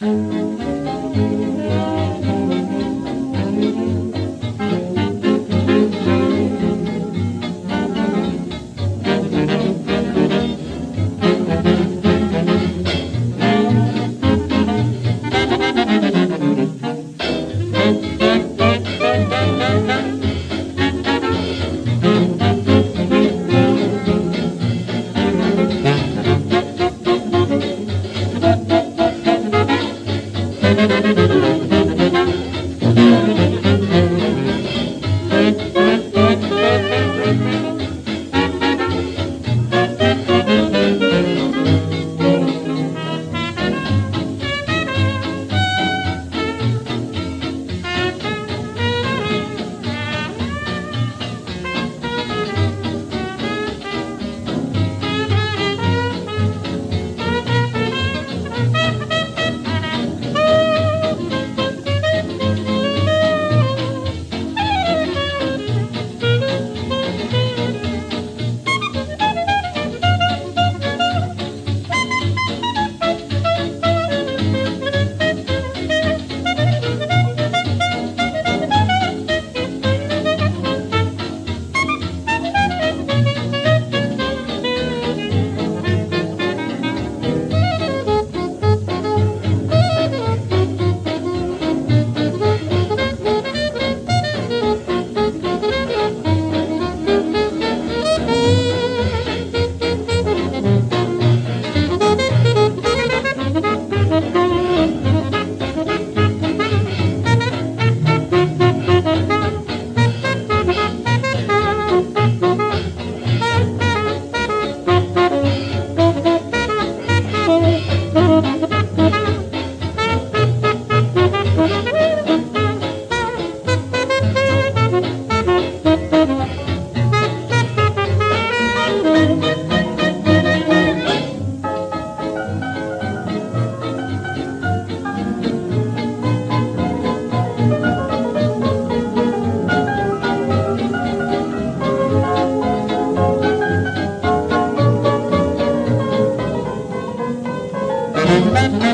Mm-hmm.